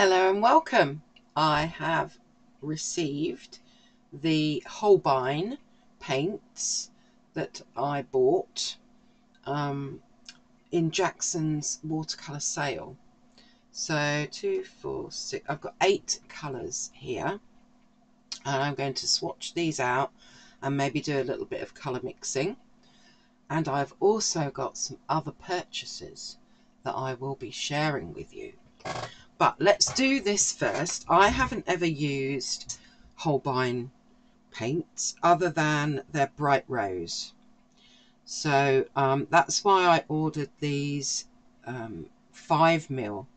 Hello and welcome. I have received the Holbein paints that I bought um, in Jackson's watercolour sale. So two, four, six, I've got eight colours here and I'm going to swatch these out and maybe do a little bit of colour mixing. And I've also got some other purchases that I will be sharing with you. But let's do this first. I haven't ever used Holbein paints other than their bright rose. So um, that's why I ordered these um, 5 mil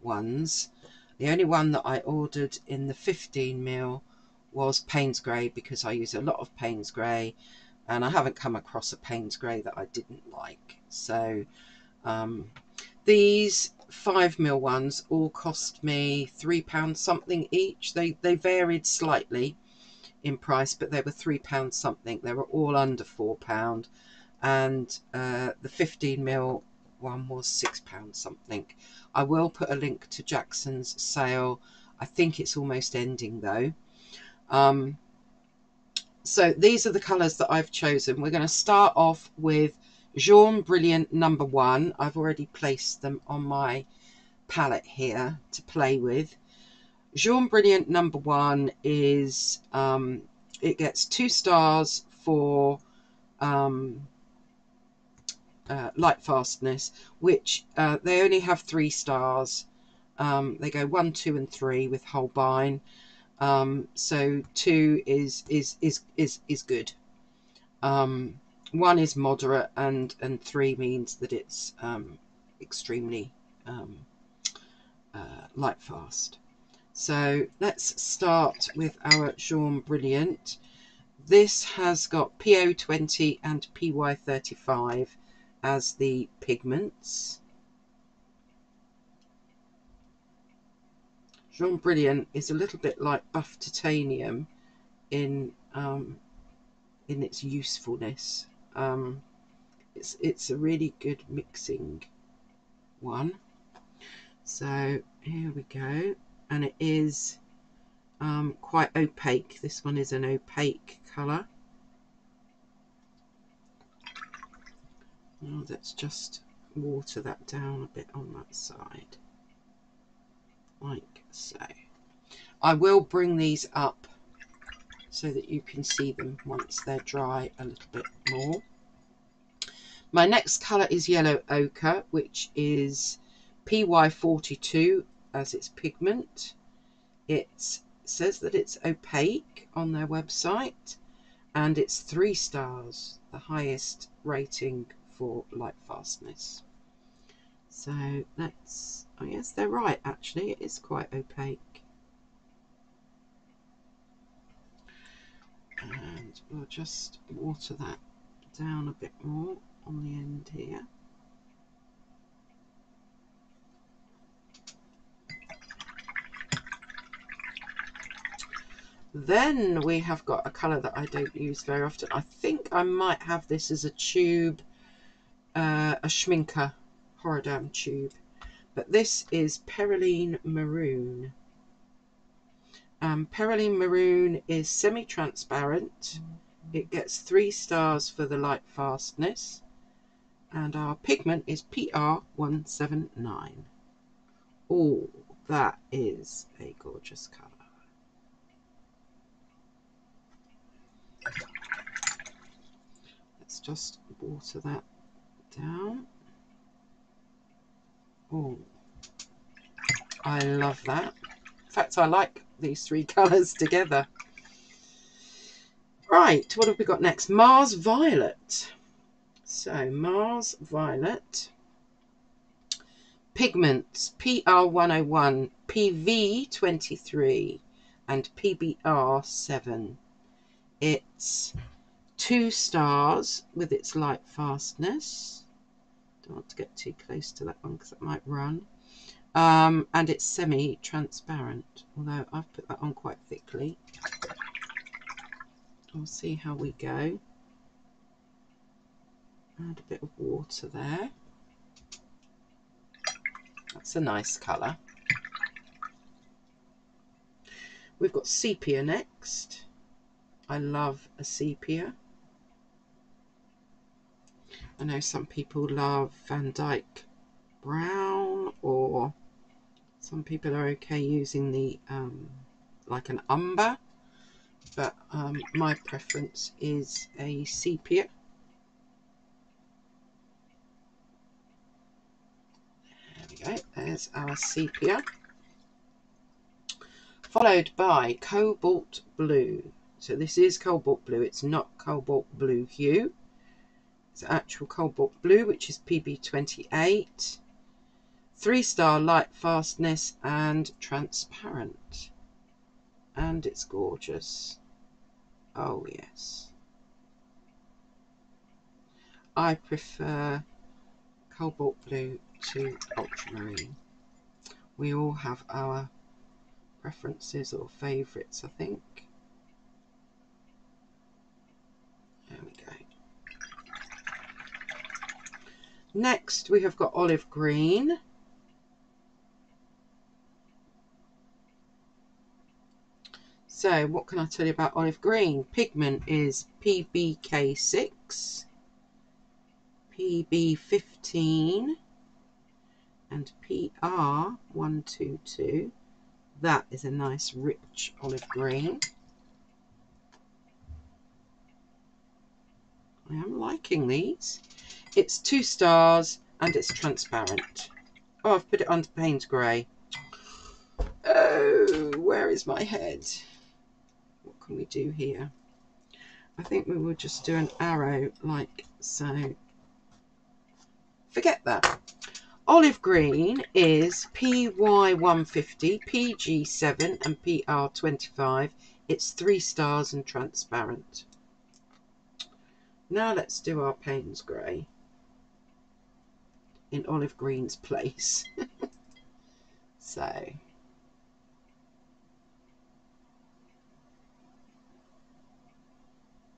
ones. The only one that I ordered in the 15 mil was Payne's Grey because I use a lot of Payne's Grey and I haven't come across a Payne's Grey that I didn't like. So um, these five mil ones all cost me three pounds something each. They they varied slightly in price, but they were three pounds something. They were all under four pound, and uh, the fifteen mil one was six pounds something. I will put a link to Jackson's sale. I think it's almost ending though. Um, so these are the colours that I've chosen. We're going to start off with Jaune Brilliant number one. I've already placed them on my palette here to play with. Jaune Brilliant number one is, um, it gets two stars for um, uh, light fastness, which uh, they only have three stars. Um, they go one, two, and three with Holbein. Um, so two is is is is is good. Um, one is moderate and and three means that it's um, extremely um, uh, light fast. So let's start with our Jaune Brilliant. This has got PO20 and PY35 as the pigments. Jaune Brilliant is a little bit like buff titanium in um, in its usefulness um, it's it's a really good mixing one. So here we go. And it is um, quite opaque. This one is an opaque color now let's just water that down a bit on that side. Like so. I will bring these up so that you can see them once they're dry a little bit more. My next colour is yellow ochre, which is PY42 as its pigment. It says that it's opaque on their website and it's three stars, the highest rating for light fastness. So let's, oh yes, they're right actually, it is quite opaque. and we'll just water that down a bit more on the end here. Then we have got a colour that I don't use very often. I think I might have this as a tube, uh, a Schmincke Horadam tube. But this is Perylene Maroon. Um, Perylene Maroon is semi-transparent. It gets three stars for the light fastness. And our pigment is PR179. Oh, that is a gorgeous colour. Let's just water that down. Oh, I love that. In fact, I like these three colours together. Right, what have we got next? Mars Violet. So, Mars Violet. Pigments, PR101, PV23 and PBR7. It's two stars with its light fastness. Don't want to get too close to that one because it might run. Um, and it's semi-transparent, although I've put that on quite thickly. We'll see how we go. Add a bit of water there. That's a nice colour. we've got sepia next. I love a sepia. I know some people love Van Dyke Brown or some people are okay using the um, like an umber but um, my preference is a sepia. There we go, there's our sepia. Followed by cobalt blue. So this is cobalt blue, it's not cobalt blue hue. It's actual cobalt blue, which is PB28. Three star light fastness and transparent. And it's gorgeous. Oh, yes. I prefer cobalt blue to ultramarine. We all have our preferences or favourites, I think. There we go. Next, we have got olive green. So what can I tell you about olive green? Pigment is PBK6, PB15 and PR122. That is a nice rich olive green. I am liking these. It's two stars and it's transparent. Oh, I've put it under Payne's Grey. Oh, where is my head? Can we do here? I think we will just do an arrow like so. Forget that. Olive green is PY150, PG7 and PR25. It's three stars and transparent. Now let's do our Payne's Grey in olive green's place. so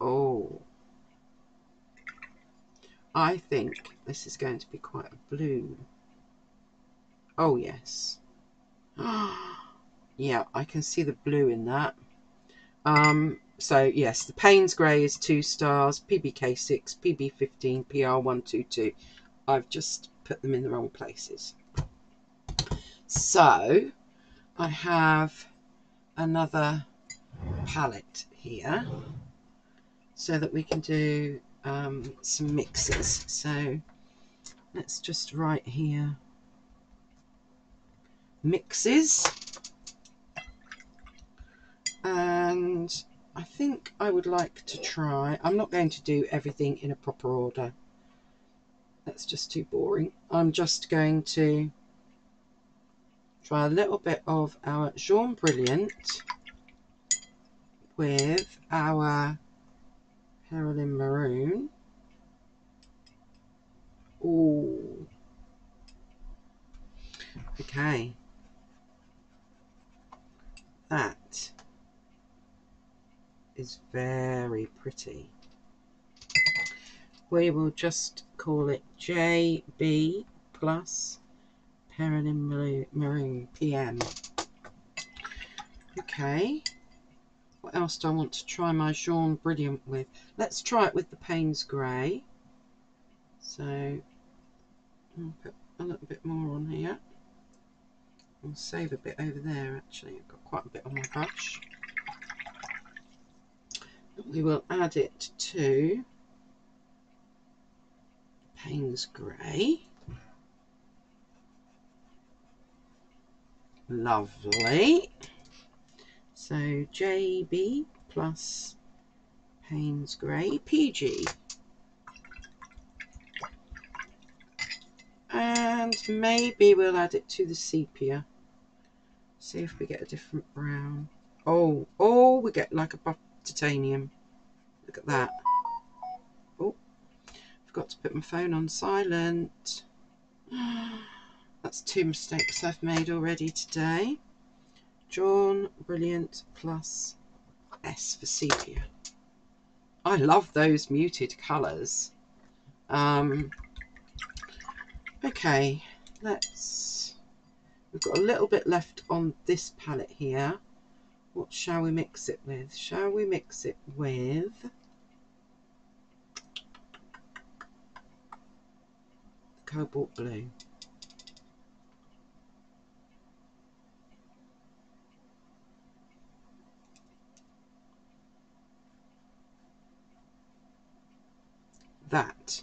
Oh. I think this is going to be quite a blue. Oh, yes. yeah, I can see the blue in that. Um, so, yes, the Payne's Grey is two stars, PBK6, PB15, PR122. I've just put them in the wrong places. So, I have another palette here so that we can do um, some mixes. So let's just write here mixes. And I think I would like to try, I'm not going to do everything in a proper order. That's just too boring. I'm just going to try a little bit of our Jaune Brilliant with our Perylene Maroon. Oh. Okay. That is very pretty. We will just call it JB plus Perylene Maroon PM. Okay. What else do I want to try my Jaune Brilliant with? Let's try it with the Payne's Grey. So I'll put a little bit more on here. I'll save a bit over there actually. I've got quite a bit on my brush. We will add it to Payne's Grey. Lovely. So JB plus Payne's Grey PG. And maybe we'll add it to the sepia. See if we get a different brown. Oh, oh, we get like a buff titanium. Look at that. Oh, forgot to put my phone on silent. That's two mistakes I've made already today. Jaune Brilliant plus S for sepia. I love those muted colours. Um, okay, let's... We've got a little bit left on this palette here. What shall we mix it with? Shall we mix it with cobalt blue? That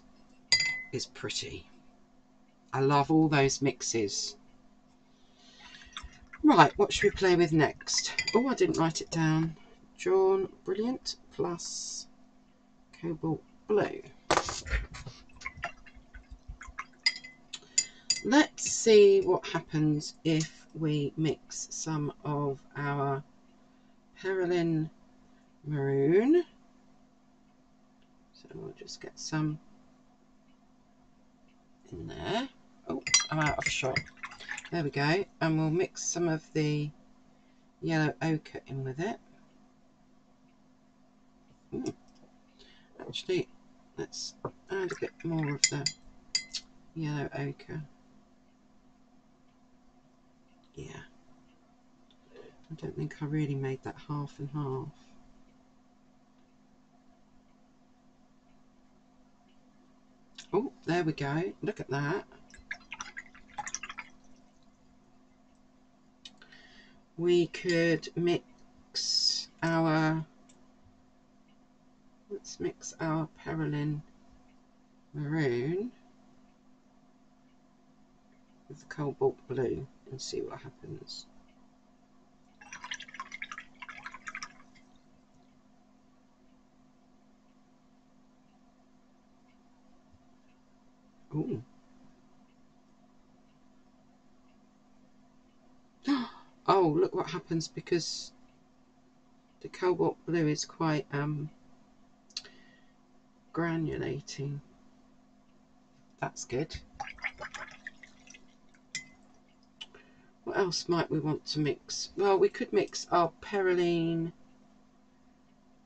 is pretty. I love all those mixes. Right, what should we play with next? Oh, I didn't write it down. Jaune Brilliant plus Cobalt Blue. Let's see what happens if we mix some of our Perylene Maroon so we'll just get some in there. Oh, I'm out of shot. There we go. And we'll mix some of the yellow ochre in with it. Ooh. Actually, let's add a bit more of the yellow ochre. Yeah. I don't think I really made that half and half. Oh, there we go. Look at that. We could mix our, let's mix our Perylene Maroon with the Cobalt Blue and see what happens. Oh, look what happens because the cobalt blue is quite um, granulating. That's good. What else might we want to mix? Well, we could mix our Perylene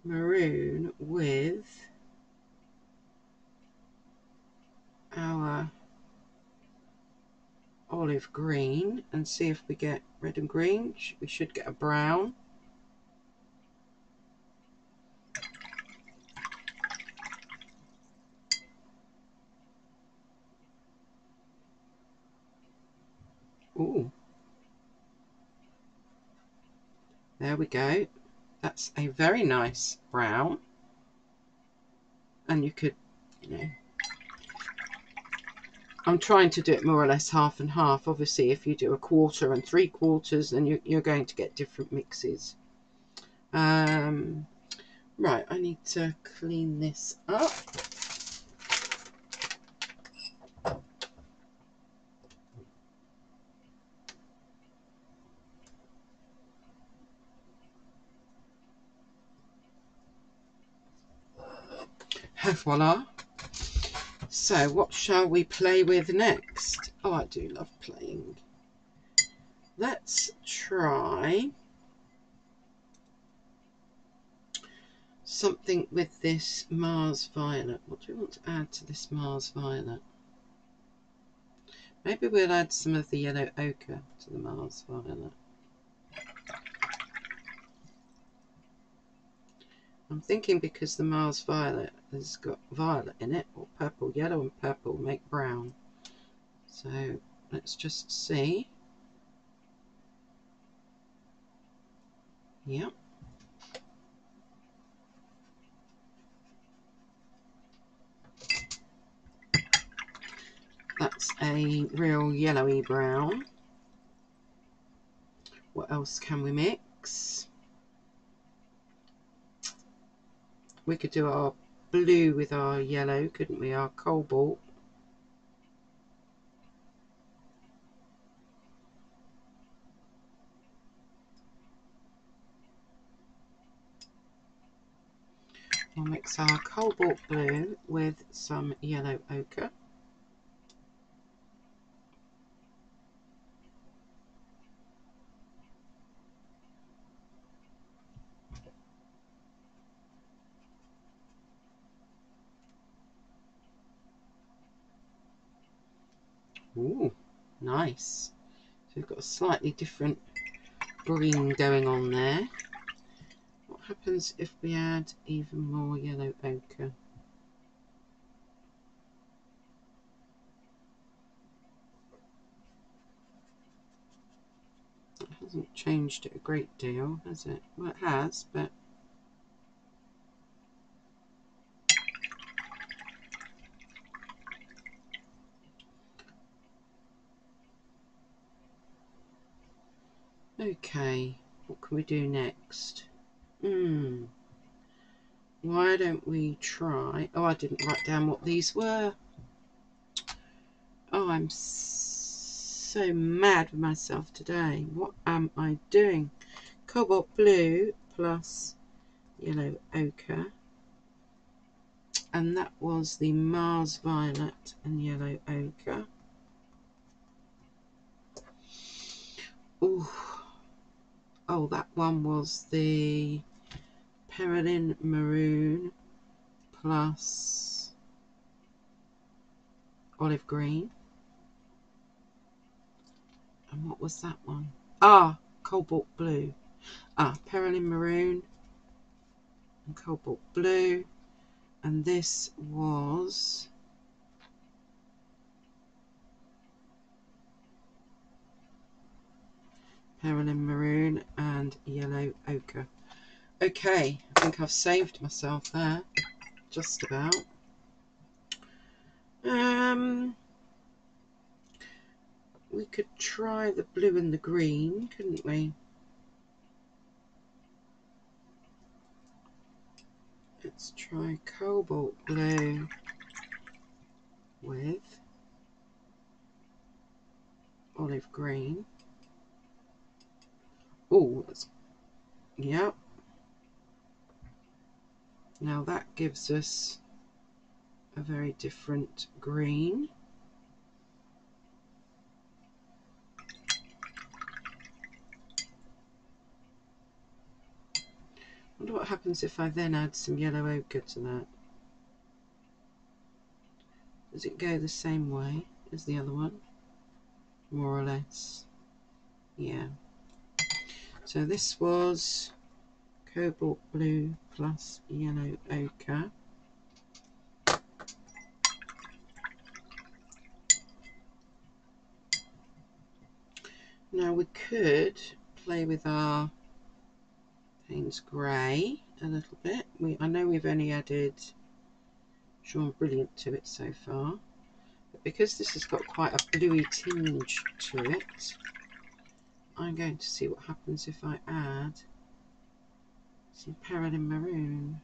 Maroon with our olive green and see if we get red and green. We should get a brown. Ooh. There we go. That's a very nice brown. And you could, you know, I'm trying to do it more or less half and half. Obviously, if you do a quarter and three quarters, then you're, you're going to get different mixes. Um, right, I need to clean this up. Voila. So what shall we play with next? Oh, I do love playing. Let's try something with this Mars Violet. What do we want to add to this Mars Violet? Maybe we'll add some of the yellow ochre to the Mars Violet. I'm thinking because the Mars Violet has got violet in it, or purple, yellow and purple make brown. So let's just see. Yep. That's a real yellowy brown. What else can we mix? we could do our blue with our yellow, couldn't we? Our cobalt. We'll mix our cobalt blue with some yellow ochre. Ooh, nice. So we've got a slightly different green going on there. What happens if we add even more yellow ochre? It hasn't changed it a great deal, has it? Well, it has, but Okay, what can we do next? Hmm. Why don't we try... Oh, I didn't write down what these were. Oh, I'm so mad with myself today. What am I doing? Cobalt blue plus yellow ochre. And that was the Mars violet and yellow ochre. Ooh. Oh, that one was the Perylene Maroon plus Olive Green. And what was that one? Ah, Cobalt Blue. Ah, Perylene Maroon and Cobalt Blue. And this was Perylene Maroon and Yellow Ochre. Okay, I think I've saved myself there, just about. Um, we could try the blue and the green, couldn't we? Let's try cobalt blue with olive green. Oh, that's, yeah. Now that gives us a very different green. wonder what happens if I then add some yellow ochre to that. Does it go the same way as the other one? More or less. Yeah. So this was cobalt blue plus yellow ochre. Now we could play with our Payne's Grey a little bit. We I know we've only added Jaune Brilliant to it so far, but because this has got quite a bluey tinge to it, I'm going to see what happens if I add some Perylene Maroon.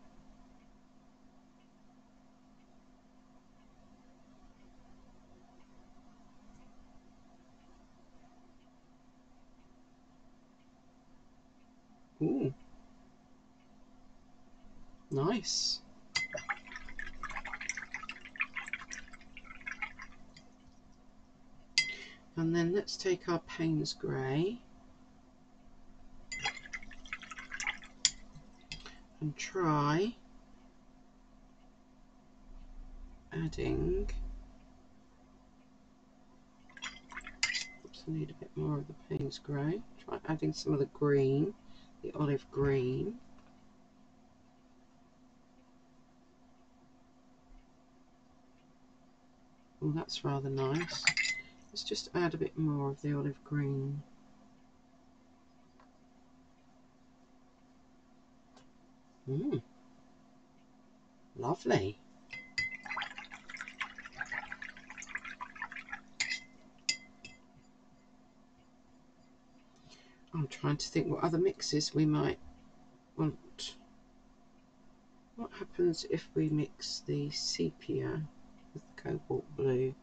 Ooh. Nice. And then let's take our Payne's Grey. And try adding oops, I need a bit more of the Payne's Grey. Try adding some of the green the olive green. Oh that's rather nice let's just add a bit more of the olive green Mm. Lovely. I'm trying to think what other mixes we might want. What happens if we mix the sepia with the cobalt blue?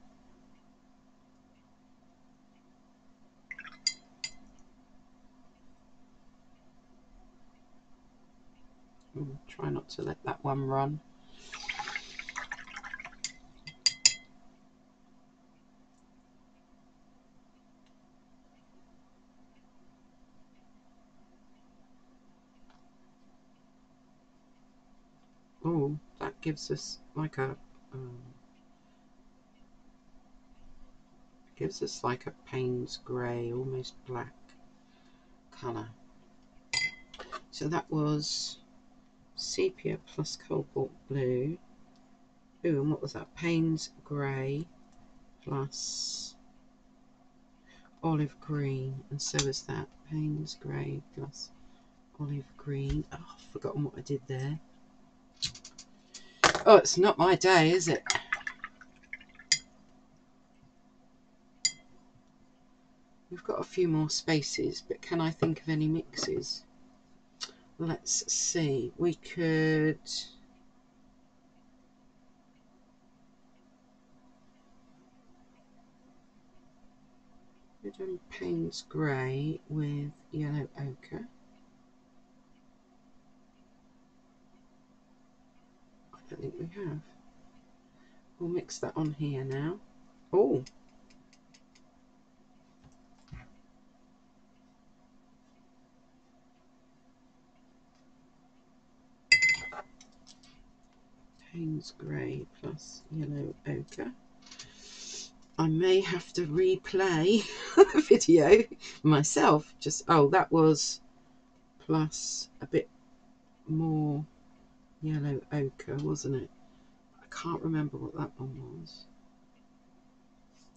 Try not to let that one run. Oh, that gives us like a um, gives us like a Payne's grey, almost black colour. So that was sepia plus cobalt blue. Ooh, and what was that? Payne's grey plus olive green. And so is that. Payne's grey plus olive green. Oh, I've forgotten what I did there. Oh, it's not my day, is it? We've got a few more spaces, but can I think of any mixes? Let's see. We could... We've done Payne's Grey with Yellow Ochre. I don't think we have. We'll mix that on here now. Oh, Payne's Grey plus Yellow Ochre. I may have to replay the video myself. Just, oh, that was plus a bit more yellow ochre, wasn't it? I can't remember what that one was.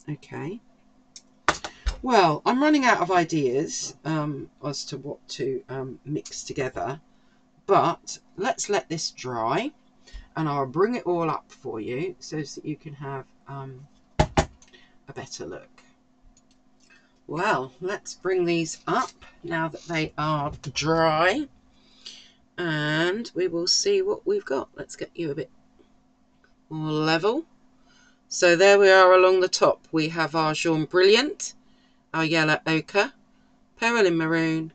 Okay. Well, I'm running out of ideas um, as to what to um, mix together, but let's let this dry and I'll bring it all up for you so that you can have um, a better look. Well, let's bring these up now that they are dry and we will see what we've got. Let's get you a bit more level. So there we are along the top. We have our Jaune Brilliant, our Yellow Ochre, Perylene Maroon,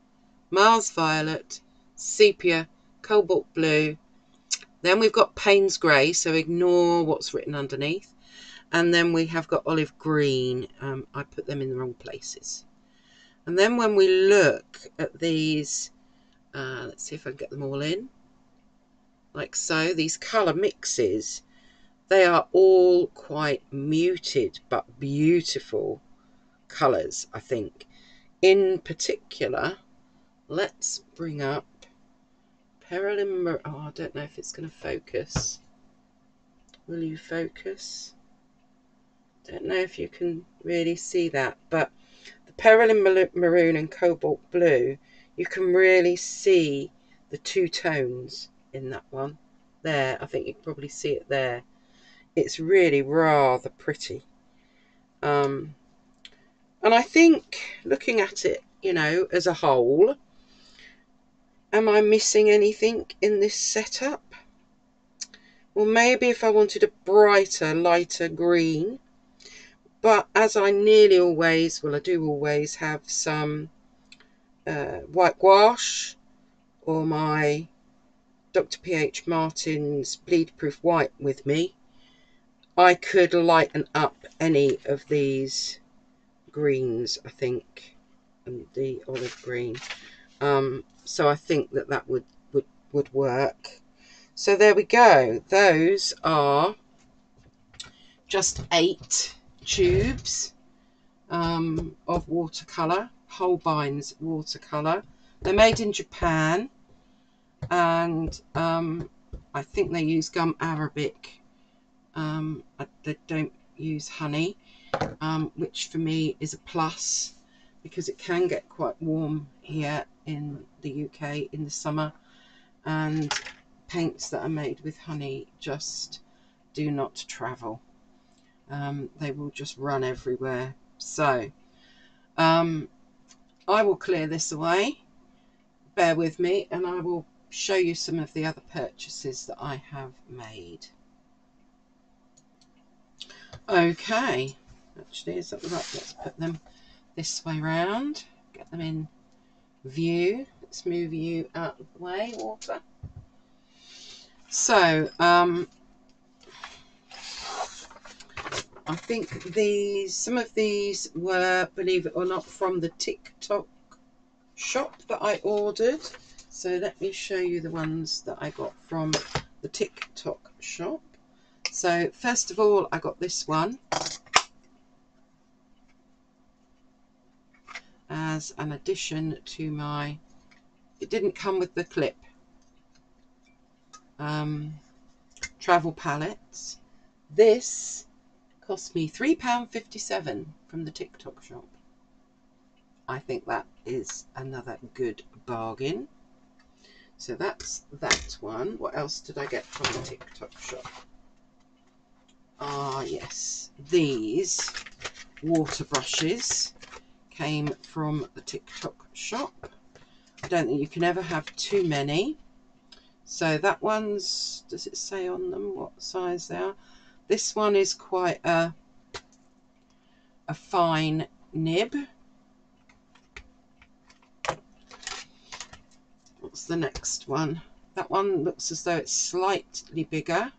Mars Violet, Sepia, Cobalt Blue. Then we've got Payne's Grey, so ignore what's written underneath. And then we have got Olive Green. Um, I put them in the wrong places. And then when we look at these uh, let's see if I can get them all in. Like so, these colour mixes, they are all quite muted but beautiful colours, I think. In particular, let's bring up Perylene Oh, I don't know if it's going to focus. Will you focus? Don't know if you can really see that, but the Perylene Maroon and Cobalt Blue you can really see the two tones in that one. There, I think you can probably see it there. It's really rather pretty. Um, and I think looking at it, you know, as a whole, am I missing anything in this setup? Well, maybe if I wanted a brighter, lighter green. But as I nearly always, well, I do always have some uh, white gouache or my Dr. P.H. Martin's Bleed Proof White with me, I could lighten up any of these greens, I think, and the olive green. Um, so I think that that would, would, would work. So there we go. Those are just eight tubes um, of watercolour. Holbein's watercolour. They're made in Japan and um, I think they use gum arabic. Um, they don't use honey, um, which for me is a plus because it can get quite warm here in the UK in the summer and paints that are made with honey just do not travel. Um, they will just run everywhere. So, um, I will clear this away. Bear with me and I will show you some of the other purchases that I have made. Okay, actually is that right? Let's put them this way round. Get them in view. Let's move you out of the way, water. So, um, I think these, some of these were, believe it or not, from the TikTok shop that I ordered. So let me show you the ones that I got from the TikTok shop. So first of all, I got this one. As an addition to my, it didn't come with the clip, um, travel palettes. This cost me £3.57 from the TikTok shop. I think that is another good bargain. So that's that one. What else did I get from the TikTok shop? Ah, yes. These water brushes came from the TikTok shop. I don't think you can ever have too many. So that one's, does it say on them what size they are? This one is quite a, a fine nib. What's the next one? That one looks as though it's slightly bigger.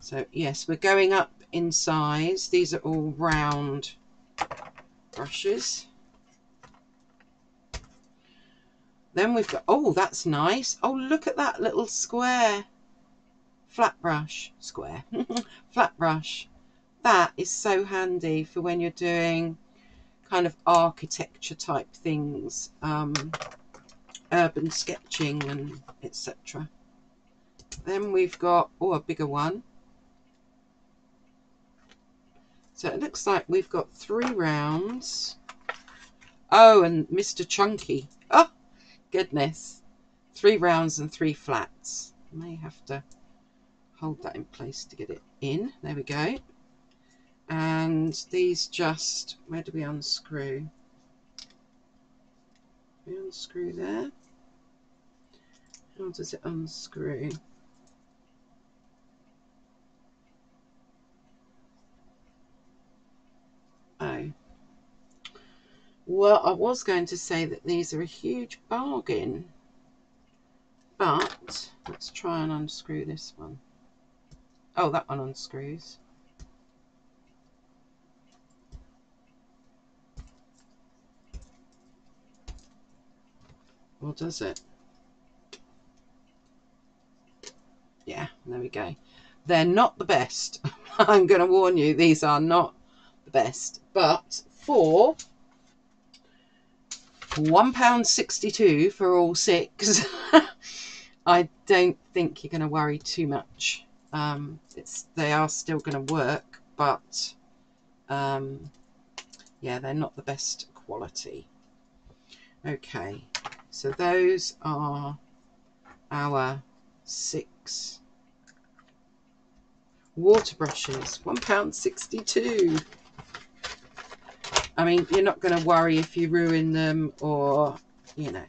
So yes, we're going up in size. These are all round brushes. Then we've got, oh, that's nice. Oh, look at that little square flat brush. Square. flat brush. That is so handy for when you're doing kind of architecture type things, um, urban sketching and etc. Then we've got, oh, a bigger one. So it looks like we've got three rounds. Oh, and Mr. Chunky. Oh, goodness. Three rounds and three flats. May have to hold that in place to get it in. There we go. And these just, where do we unscrew? We unscrew there. How does it unscrew? Oh. Well, I was going to say that these are a huge bargain. But let's try and unscrew this one. Oh, that one unscrews. Or does it? Yeah, there we go. They're not the best. I'm going to warn you, these are not the best. But for £1.62 for all six, I don't think you're going to worry too much. Um, it's They are still going to work, but um, yeah, they're not the best quality. Okay, so those are our six water brushes. £1.62. I mean, you're not going to worry if you ruin them or, you know,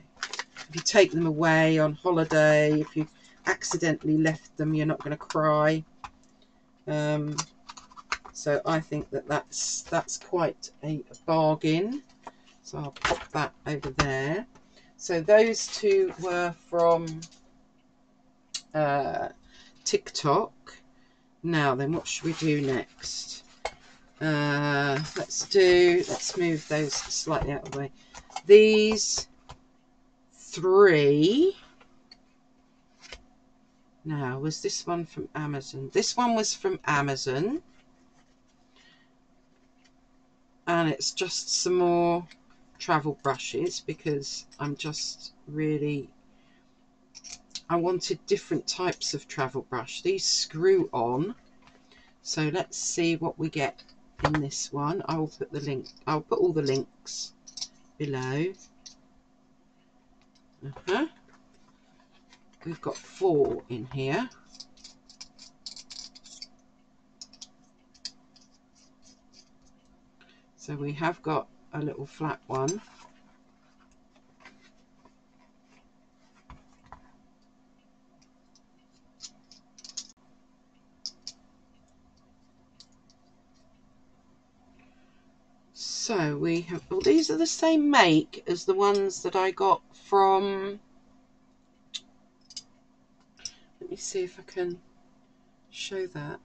if you take them away on holiday, if you accidentally left them, you're not going to cry. Um, so I think that that's, that's quite a bargain. So I'll pop that over there. So those two were from uh, TikTok. Now then, what should we do next? Uh, let's do, let's move those slightly out of the way. These three. Now, was this one from Amazon? This one was from Amazon. And it's just some more travel brushes because I'm just really I wanted different types of travel brush these screw on so let's see what we get in this one I'll put the link I'll put all the links below uh -huh. we've got four in here so we have got a little flat one. So we have, well these are the same make as the ones that I got from, let me see if I can show that.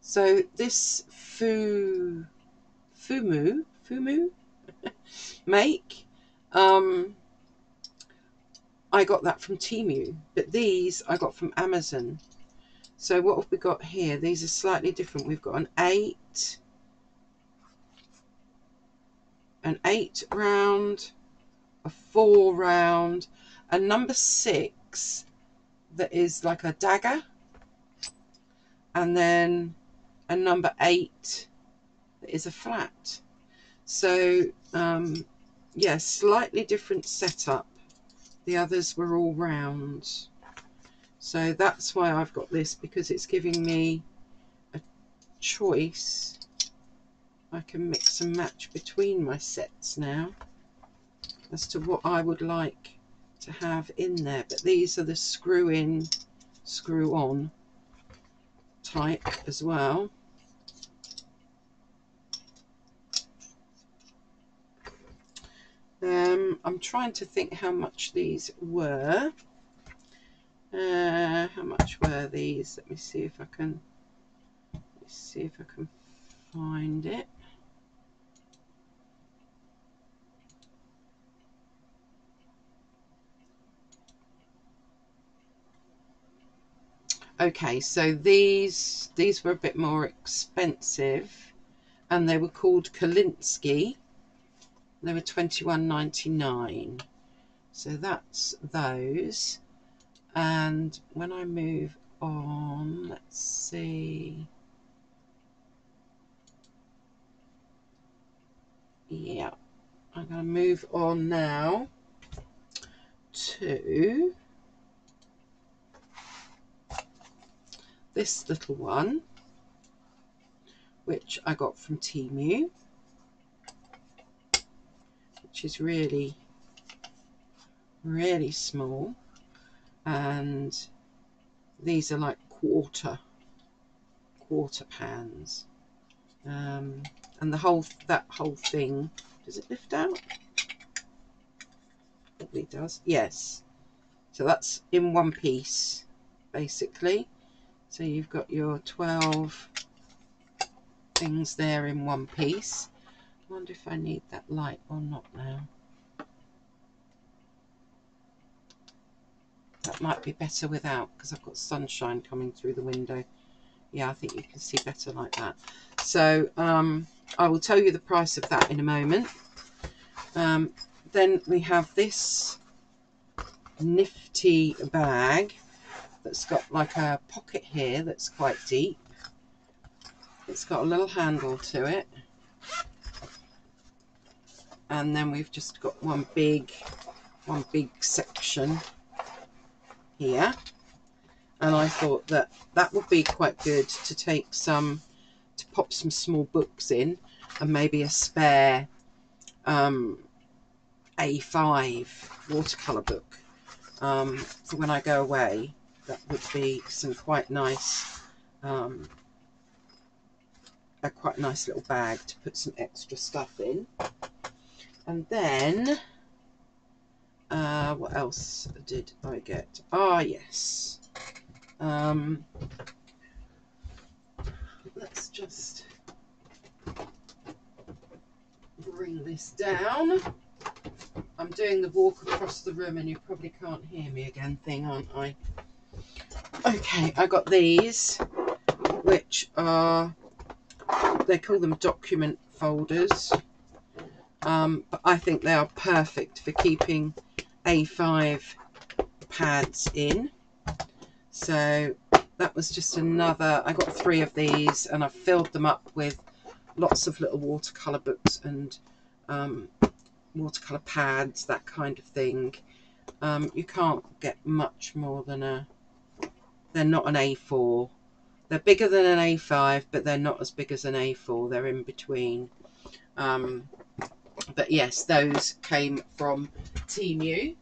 So this Fu, Fumu Fumu make. Um, I got that from Temu, but these I got from Amazon. So what have we got here? These are slightly different. We've got an 8, an eight round, a four round, a number six that is like a dagger, and then a number eight that is a flat. So, um, yeah, slightly different setup. The others were all round. So that's why I've got this, because it's giving me a choice. I can mix and match between my sets now as to what I would like to have in there. But these are the screw in, screw on type as well. Um, I'm trying to think how much these were. Uh, how much were these? Let me see if I can. see if I can find it. Okay, so these these were a bit more expensive, and they were called Kolinsky. They were twenty one ninety nine. So that's those. And when I move on, let's see. Yeah, I'm going to move on now to this little one, which I got from Temu, which is really, really small. And these are like quarter, quarter pans. Um, and the whole, that whole thing, does it lift out? Probably does, yes. So that's in one piece, basically. So you've got your 12 things there in one piece. I wonder if I need that light or not now. That might be better without because I've got sunshine coming through the window. Yeah, I think you can see better like that. So um, I will tell you the price of that in a moment. Um, then we have this nifty bag that's got like a pocket here that's quite deep. It's got a little handle to it. And then we've just got one big, one big section here. And I thought that that would be quite good to take some, to pop some small books in and maybe a spare um, A5 watercolour book um, for when I go away that would be some quite nice, um, a quite nice little bag to put some extra stuff in. And then, uh, what else did I get? Ah, yes. Um, let's just bring this down. I'm doing the walk across the room and you probably can't hear me again thing, aren't I? Okay, I got these, which are, they call them document folders. Um, but I think they are perfect for keeping A5 pads in. So that was just another, I got three of these and I filled them up with lots of little watercolour books and um, watercolour pads, that kind of thing. Um, you can't get much more than a they're not an A4. They're bigger than an A5, but they're not as big as an A4. They're in between. Um, but yes, those came from Temu.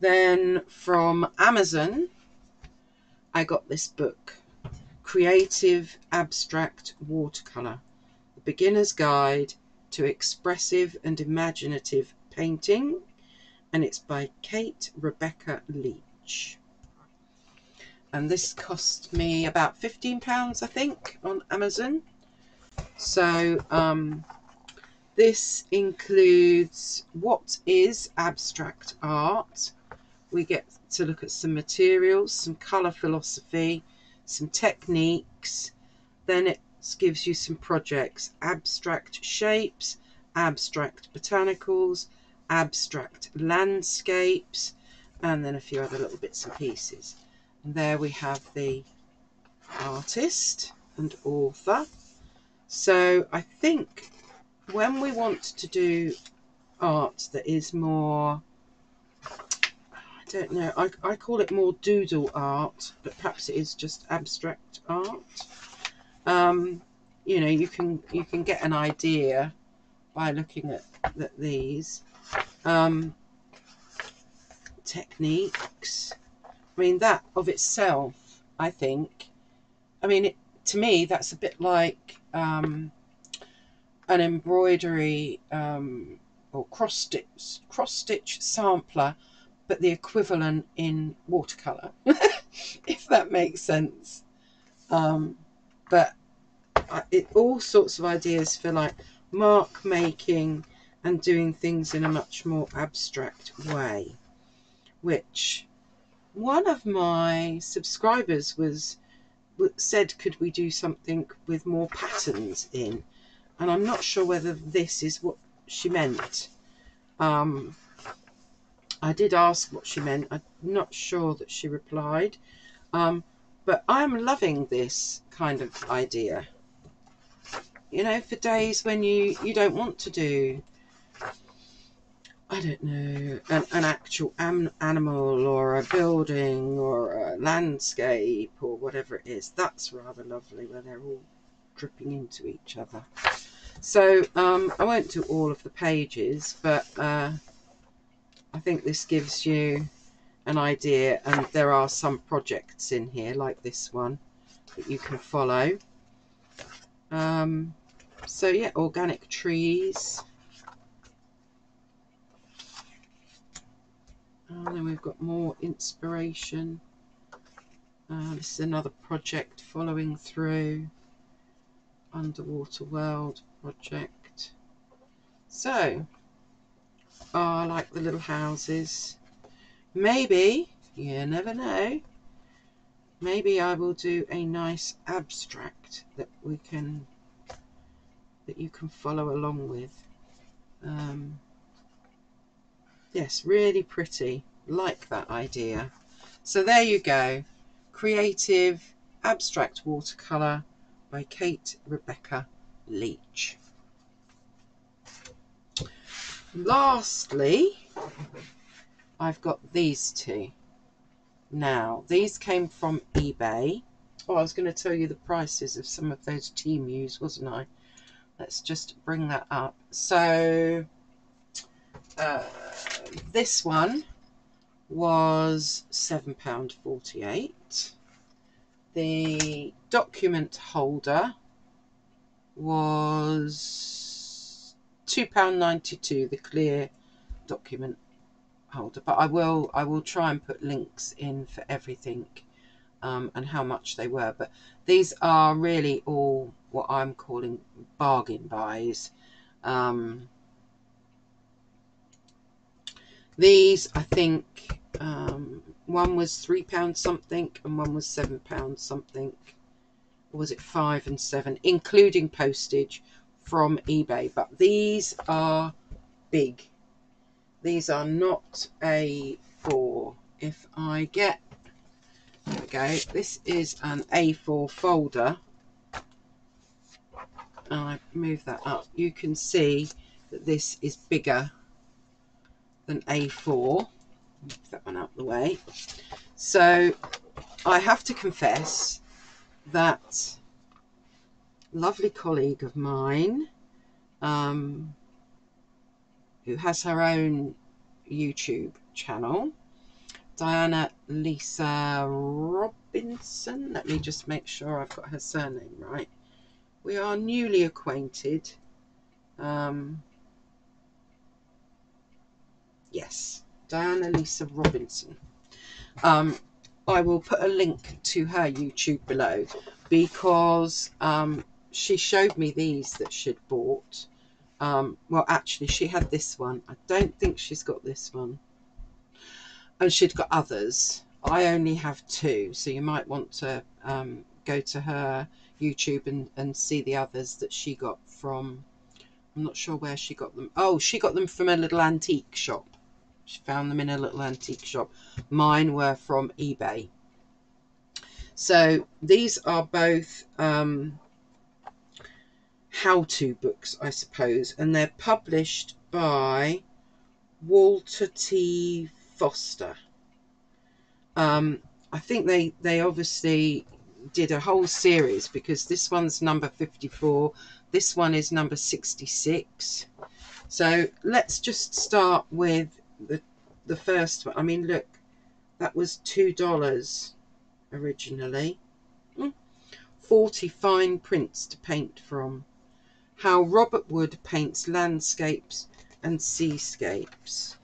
Then from Amazon, I got this book, Creative Abstract Watercolour, The Beginner's Guide to Expressive and Imaginative Painting and it's by Kate Rebecca Leach. And this cost me about £15, I think, on Amazon. So um, this includes what is abstract art. We get to look at some materials, some colour philosophy, some techniques. Then it gives you some projects, abstract shapes, abstract botanicals, abstract landscapes, and then a few other little bits and pieces. And there we have the artist and author. So I think when we want to do art that is more I don't know I, I call it more doodle art but perhaps it is just abstract art um, you know you can you can get an idea by looking at, at these um, techniques I mean that of itself I think I mean it, to me that's a bit like um, an embroidery um, or cross stitch cross stitch sampler, but the equivalent in watercolor, if that makes sense. Um, but it all sorts of ideas for like mark making and doing things in a much more abstract way, which one of my subscribers was said could we do something with more patterns in and I'm not sure whether this is what she meant. Um, I did ask what she meant. I'm not sure that she replied. Um, but I'm loving this kind of idea. You know, for days when you, you don't want to do, I don't know, an, an actual am, animal or a building or a landscape or whatever it is. That's rather lovely where they're all dripping into each other. So um, I won't do all of the pages, but uh, I think this gives you an idea. And there are some projects in here, like this one, that you can follow. Um, so yeah, organic trees. And then we've got more inspiration. Uh, this is another project following through. Underwater World project. So, oh, I like the little houses. Maybe, you never know, maybe I will do a nice abstract that we can, that you can follow along with. Um, yes, really pretty. Like that idea. So there you go. Creative Abstract Watercolour by Kate Rebecca Leach. Lastly, I've got these two. Now, these came from eBay. Oh, I was going to tell you the prices of some of those Temus, wasn't I? Let's just bring that up. So, uh, this one was £7.48. The document holder was £2.92, the clear document holder. But I will I will try and put links in for everything um, and how much they were. But these are really all what I'm calling bargain buys. Um, these, I think, um, one was three pounds something and one was seven pounds something was it five and seven, including postage from eBay. But these are big. These are not A4. If I get, there we go, this is an A4 folder. And I move that up. You can see that this is bigger than A4. Move that one out of the way. So I have to confess that lovely colleague of mine um, who has her own YouTube channel, Diana Lisa Robinson. Let me just make sure I've got her surname right. We are newly acquainted. Um, yes, Diana Lisa Robinson. Um, I will put a link to her YouTube below because um, she showed me these that she'd bought. Um, well, actually, she had this one. I don't think she's got this one. And she'd got others. I only have two, so you might want to um, go to her YouTube and, and see the others that she got from. I'm not sure where she got them. Oh, she got them from a little antique shop. She found them in a little antique shop. Mine were from eBay. So these are both um, how-to books, I suppose, and they're published by Walter T. Foster. Um, I think they they obviously did a whole series because this one's number 54, this one is number 66. So let's just start with the the first one. I mean, look, that was two dollars originally. Hmm. 40 fine prints to paint from. How Robert Wood paints landscapes and seascapes.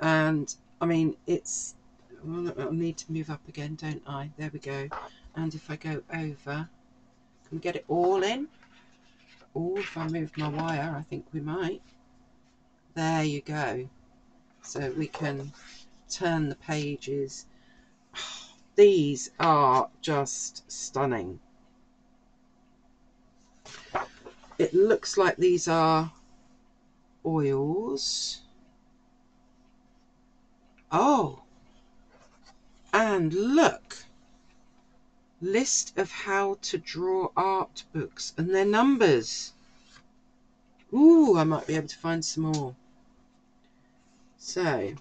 And I mean, it's. Well, I need to move up again, don't I? There we go. And if I go over, can we get it all in? Or if I move my wire, I think we might. There you go. So we can turn the pages. These are just stunning. It looks like these are oils. Oh, and look, list of how to draw art books and their numbers. Ooh, I might be able to find some more. So,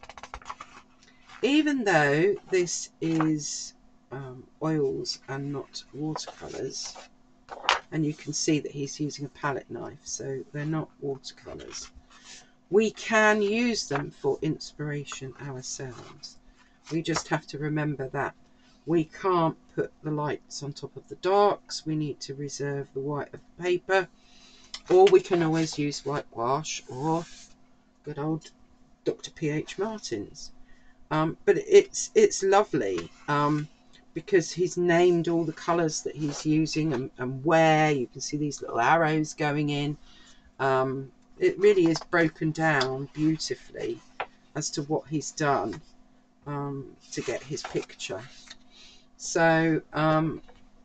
even though this is um, oils and not watercolours, and you can see that he's using a palette knife, so they're not watercolours we can use them for inspiration ourselves. We just have to remember that we can't put the lights on top of the darks. We need to reserve the white of the paper. Or we can always use whitewash or good old Dr. P.H. Martin's. Um, but it's it's lovely um, because he's named all the colours that he's using and, and where. You can see these little arrows going in. Um, it really is broken down beautifully as to what he's done um, to get his picture. So, um,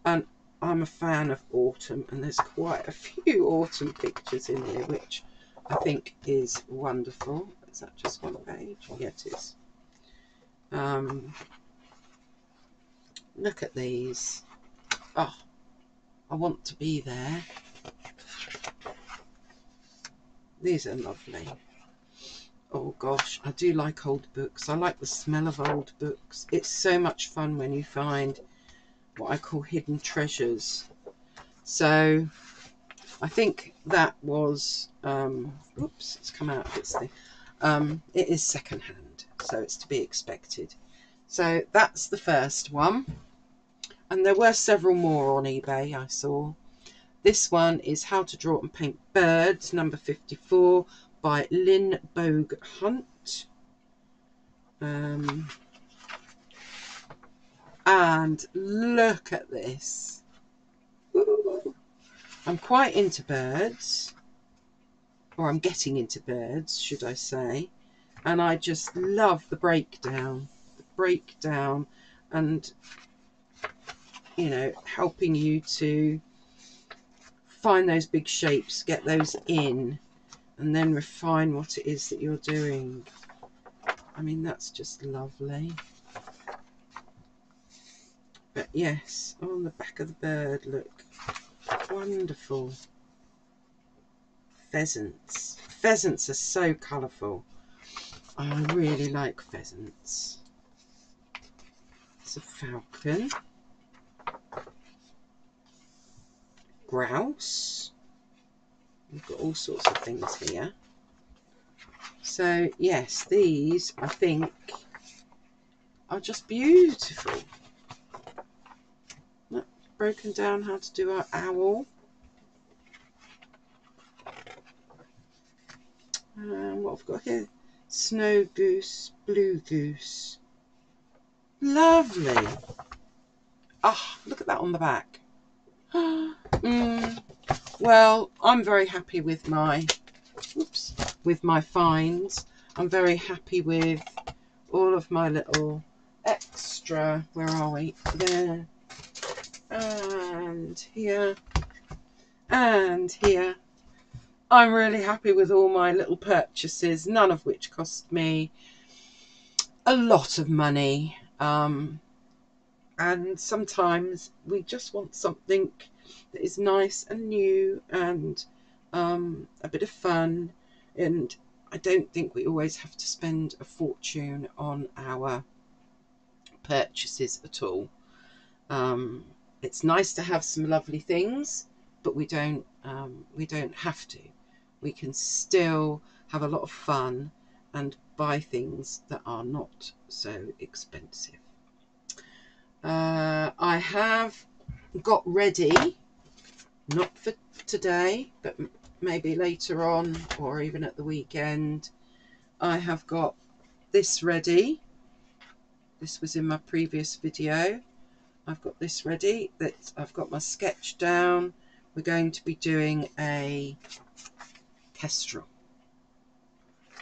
and I'm a fan of autumn, and there's quite a few autumn pictures in here, which I think is wonderful. Is that just one page? Yeah, it is. Um, look at these. Oh, I want to be there. These are lovely. Oh gosh, I do like old books. I like the smell of old books. It's so much fun when you find what I call hidden treasures. So I think that was, um, oops, it's come out its thing. Um, it is secondhand, so it's to be expected. So that's the first one. And there were several more on eBay I saw. This one is How to Draw and Paint Birds, number 54, by Lynn Bogue Hunt. Um, and look at this. Ooh. I'm quite into birds, or I'm getting into birds, should I say. And I just love the breakdown, the breakdown, and you know, helping you to find those big shapes, get those in, and then refine what it is that you're doing. I mean, that's just lovely. But yes, on the back of the bird, look. Wonderful. Pheasants. Pheasants are so colourful. I really like pheasants. It's a falcon. grouse. We've got all sorts of things here. So yes, these I think are just beautiful. Look, broken down how to do our owl. And what I've got here, snow goose, blue goose. Lovely. Ah, oh, look at that on the back. mm, well, I'm very happy with my, oops, with my finds. I'm very happy with all of my little extra, where are we? There. And here and here. I'm really happy with all my little purchases, none of which cost me a lot of money. Um, and sometimes we just want something that is nice and new and um, a bit of fun. And I don't think we always have to spend a fortune on our purchases at all. Um, it's nice to have some lovely things, but we don't um, we don't have to. We can still have a lot of fun and buy things that are not so expensive. Uh, I have got ready, not for today, but maybe later on or even at the weekend. I have got this ready. This was in my previous video. I've got this ready. That I've got my sketch down. We're going to be doing a kestrel.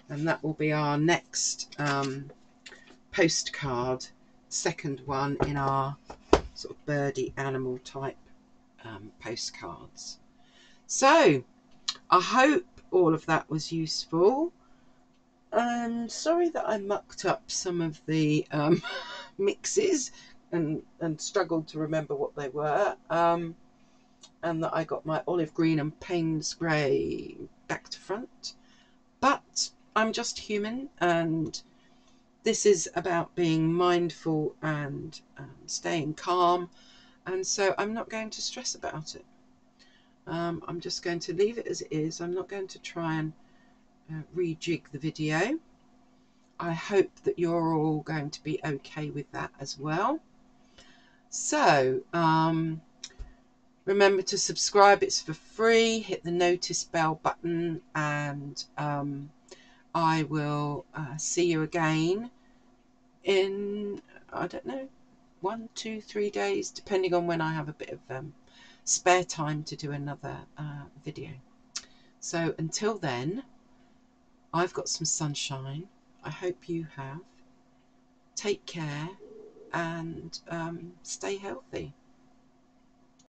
And that will be our next um, postcard, second one in our sort of birdie animal type um, postcards. So, I hope all of that was useful. I'm sorry that I mucked up some of the um, mixes and, and struggled to remember what they were. Um, and that I got my olive green and Payne's grey back to front. But I'm just human and this is about being mindful and um, staying calm. And so I'm not going to stress about it. Um, I'm just going to leave it as it is. I'm not going to try and uh, rejig the video. I hope that you're all going to be okay with that as well. So, um, remember to subscribe, it's for free. Hit the notice bell button, and um, I will uh, see you again in, I don't know, one, two, three days, depending on when I have a bit of um, spare time to do another uh, video. So until then, I've got some sunshine. I hope you have. Take care and um, stay healthy.